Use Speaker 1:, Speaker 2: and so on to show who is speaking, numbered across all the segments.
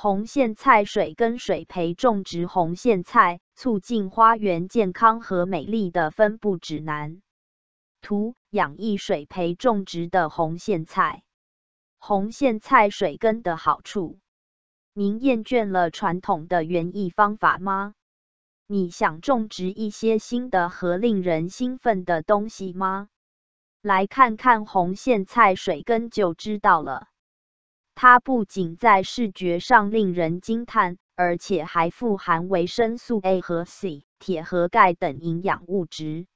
Speaker 1: 红苋菜水根水培种植红苋菜，促进花园健康和美丽的分布指南。图：养一水培种植的红苋菜。红苋菜水根的好处。您厌倦了传统的园艺方法吗？你想种植一些新的和令人兴奋的东西吗？来看看红苋菜水根就知道了。它不仅在视觉上令人惊叹，而且还富含维生素 A 和 C、铁和钙等营养物质。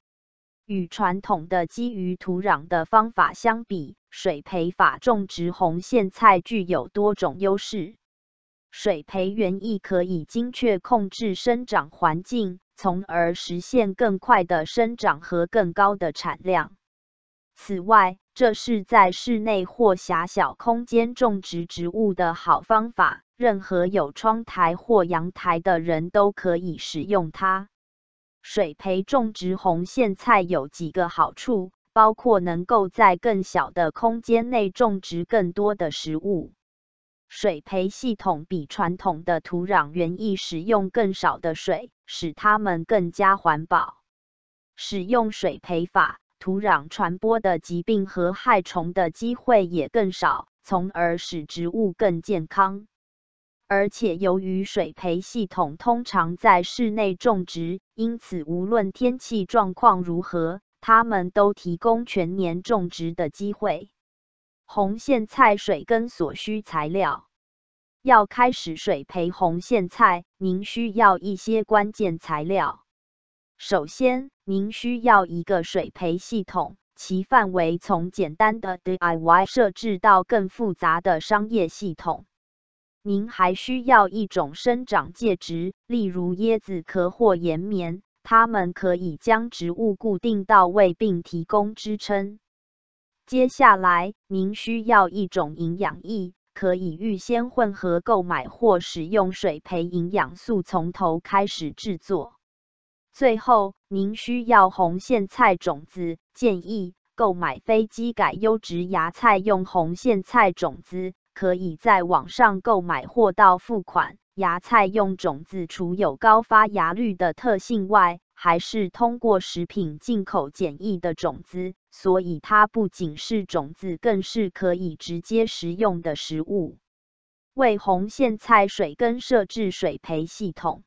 Speaker 1: 与传统的基于土壤的方法相比，水培法种植红苋菜具有多种优势。水培园艺可以精确控制生长环境，从而实现更快的生长和更高的产量。此外，这是在室内或狭小空间种植植物的好方法。任何有窗台或阳台的人都可以使用它。水培种植红苋菜有几个好处，包括能够在更小的空间内种植更多的食物。水培系统比传统的土壤园艺使用更少的水，使它们更加环保。使用水培法。土壤传播的疾病和害虫的机会也更少，从而使植物更健康。而且，由于水培系统通常在室内种植，因此无论天气状况如何，它们都提供全年种植的机会。红苋菜水根所需材料，要开始水培红苋菜，您需要一些关键材料。首先，您需要一个水培系统，其范围从简单的 DIY 设置到更复杂的商业系统。您还需要一种生长介质，例如椰子壳或岩棉，它们可以将植物固定到位并提供支撑。接下来，您需要一种营养液，可以预先混合购买或使用水培营养素，从头开始制作。最后，您需要红苋菜种子。建议购买非机改优质芽菜用红苋菜种子，可以在网上购买或到付款。芽菜用种子除有高发芽率的特性外，还是通过食品进口检疫的种子，所以它不仅是种子，更是可以直接食用的食物。为红苋菜水根设置水培系统。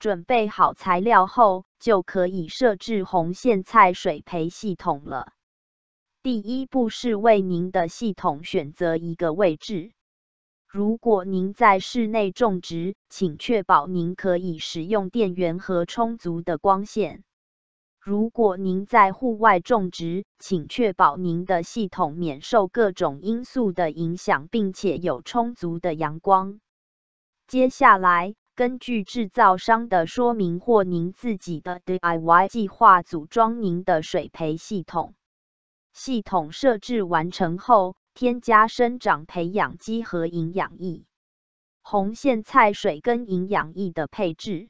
Speaker 1: 准备好材料后，就可以设置红苋菜水培系统了。第一步是为您的系统选择一个位置。如果您在室内种植，请确保您可以使用电源和充足的光线。如果您在户外种植，请确保您的系统免受各种因素的影响，并且有充足的阳光。接下来。根据制造商的说明或您自己的 DIY 计划，组装您的水培系统。系统设置完成后，添加生长培养基和营养液。红苋菜水跟营养液的配置。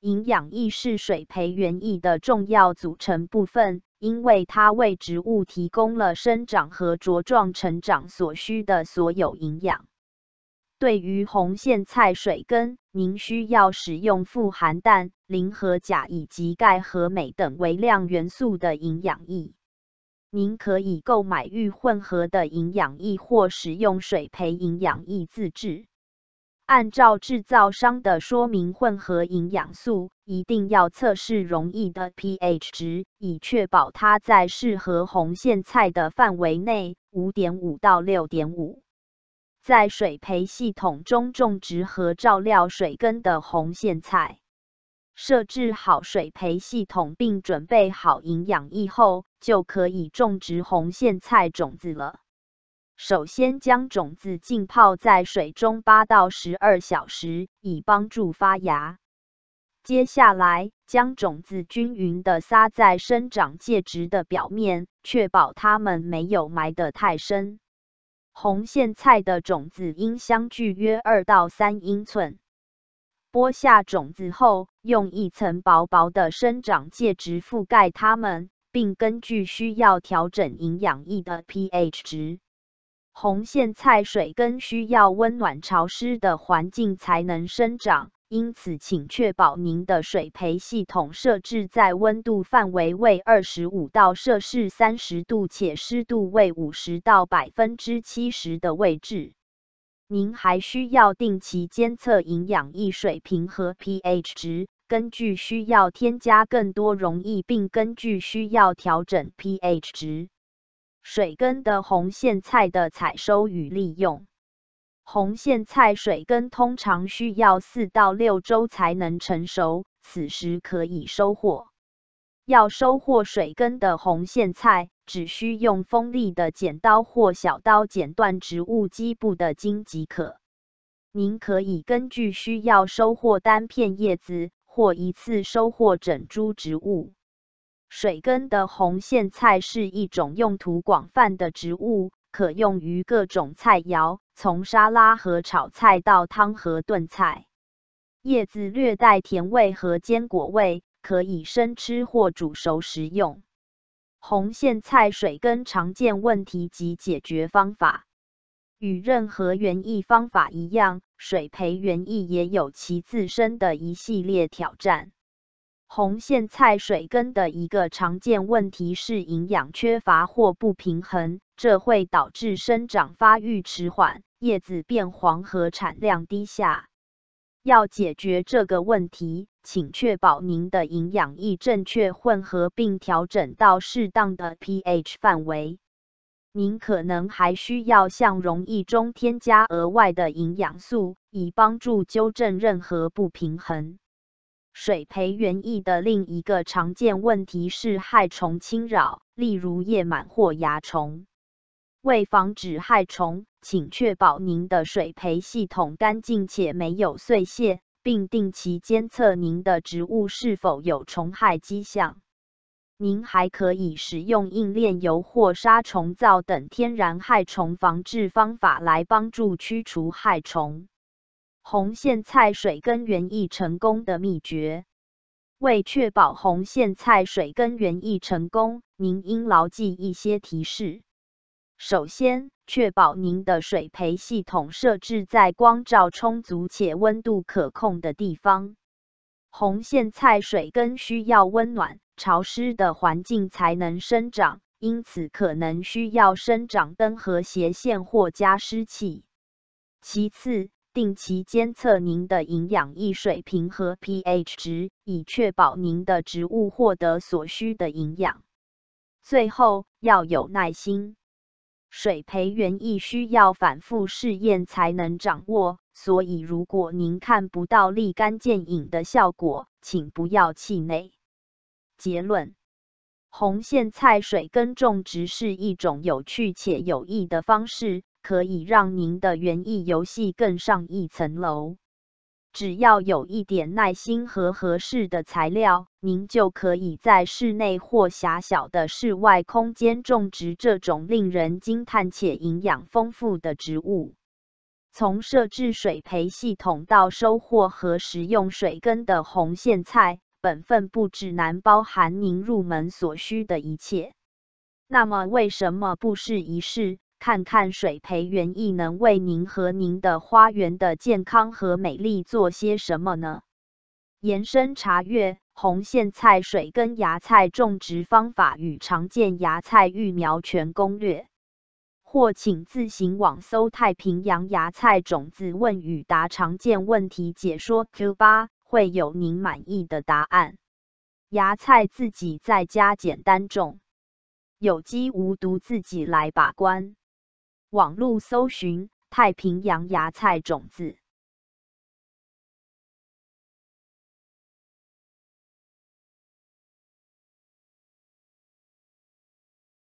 Speaker 1: 营养液是水培园艺的重要组成部分，因为它为植物提供了生长和茁壮成长所需的所有营养。对于红苋菜水根，您需要使用富含氮、磷和钾以及钙和镁等微量元素的营养液。您可以购买预混合的营养液，或使用水培营养液自制。按照制造商的说明，混合营养素一定要测试溶液的 pH 值，以确保它在适合红苋菜的范围内，5.5到6.5。在水培系统中种植和照料水根的红苋菜。设置好水培系统并准备好营养液后，就可以种植红苋菜种子了。首先将种子浸泡在水中八到十二小时，以帮助发芽。接下来将种子均匀地撒在生长介质的表面，确保它们没有埋得太深。红苋菜的种子应相距约二到三英寸。播下种子后，用一层薄薄的生长介质覆盖它们，并根据需要调整营养液的 pH 值。红苋菜水根需要温暖潮湿的环境才能生长，因此请确保您的水培系统设置在温度范围为二十五到摄氏三十度且湿度为五十到百分之七十的位置。您还需要定期监测营养液水平和 pH 值，根据需要添加更多溶液，并根据需要调整 pH 值。水根的红苋菜的采收与利用。红苋菜水根通常需要四到六周才能成熟，此时可以收获。要收获水根的红苋菜，只需用锋利的剪刀或小刀剪断植物基部的茎即可。您可以根据需要收获单片叶子，或一次收获整株植物。水根的红苋菜是一种用途广泛的植物，可用于各种菜肴，从沙拉和炒菜到汤和炖菜。叶子略带甜味和坚果味，可以生吃或煮熟食用。红苋菜水根常见问题及解决方法，与任何园艺方法一样，水培园艺也有其自身的一系列挑战。红苋菜水根的一个常见问题是营养缺乏或不平衡，这会导致生长发育迟缓、叶子变黄和产量低下。要解决这个问题，请确保您的营养液正确混合并调整到适当的 pH 范围。您可能还需要向溶液中添加额外的营养素，以帮助纠正任何不平衡。水培园艺的另一个常见问题是害虫侵扰，例如叶螨或蚜虫。为防止害虫，请确保您的水培系统干净且没有碎屑，并定期监测您的植物是否有虫害迹象。您还可以使用硬链油或杀虫皂等天然害虫防治方法来帮助驱除害虫。红苋菜水根园艺成功的秘诀：为确保红苋菜水根园艺成功，您应牢记一些提示。首先，确保您的水培系统设置在光照充足且温度可控的地方。红苋菜水根需要温暖、潮湿的环境才能生长，因此可能需要生长灯和斜线或加湿器。其次，定期监测您的营养液水平和 pH 值，以确保您的植物获得所需的营养。最后，要有耐心。水培园艺需要反复试验才能掌握，所以如果您看不到立竿见影的效果，请不要气馁。结论：红苋菜水根种植是一种有趣且有益的方式。可以让您的园艺游戏更上一层楼。只要有一点耐心和合适的材料，您就可以在室内或狭小的室外空间种植这种令人惊叹且营养丰富的植物。从设置水培系统到收获和食用水根的红苋菜，本份布指南包含您入门所需的一切。那么，为什么不试一试？看看水培园艺能为您和您的花园的健康和美丽做些什么呢？延伸查阅红苋菜水根芽菜种植方法与常见芽菜育苗全攻略，或请自行网搜太平洋芽菜种子问与答常见问题解说 Q 八，会有您满意的答案。芽菜自己在家简单种，有机无毒，自己来把关。网络搜寻太平洋芽菜种子。